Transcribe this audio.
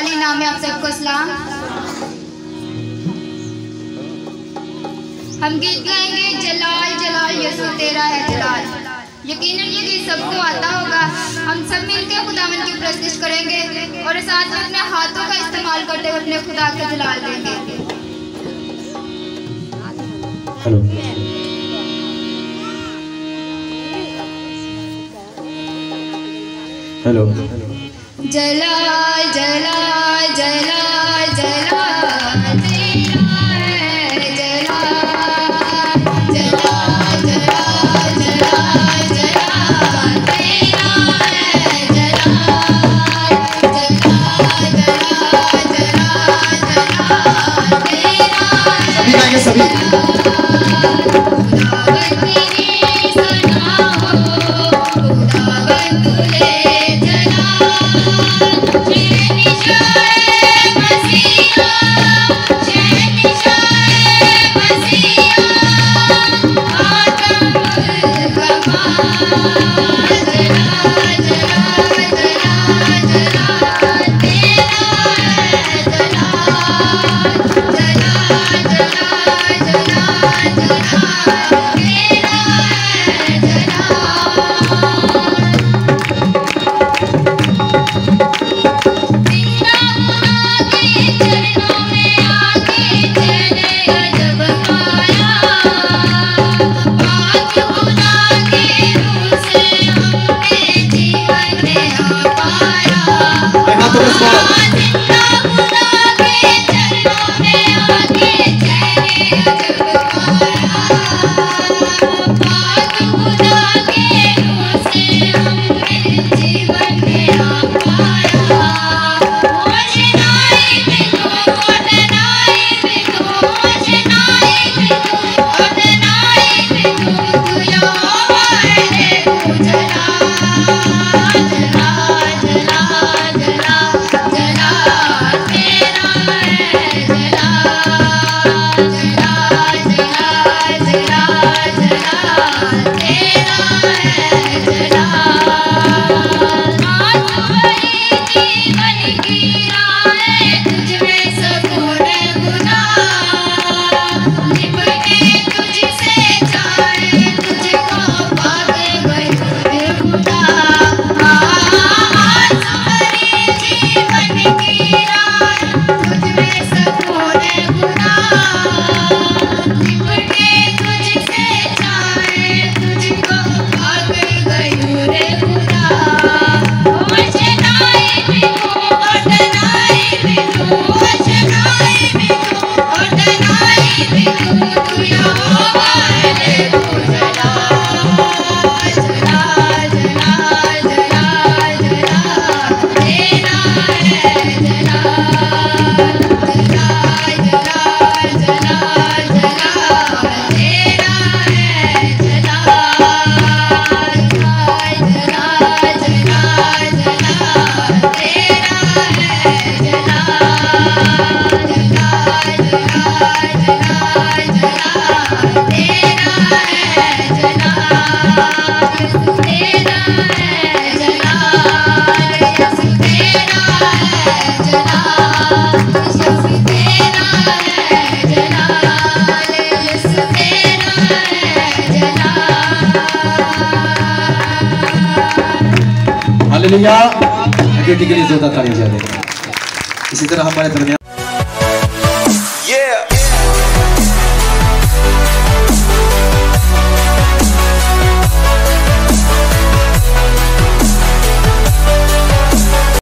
वाले नाम में आप सबको सलाम। हम गीत गाएँगे जलाल जलाल यसो तेरा है जलाल। यकीनन ये गीत सबको आता होगा। हम सब मिलकर खुदावन की प्रस्तुत करेंगे और साथ में अपने हाथों का इस्तेमाल करते हुए अपने खुदा का जलाल देंगे। हेलो। हेलो। जला जला Thank you. Thank you. Hallelujah के लिए जोरदार ताली दिया इसी तरह हमारे दरमियान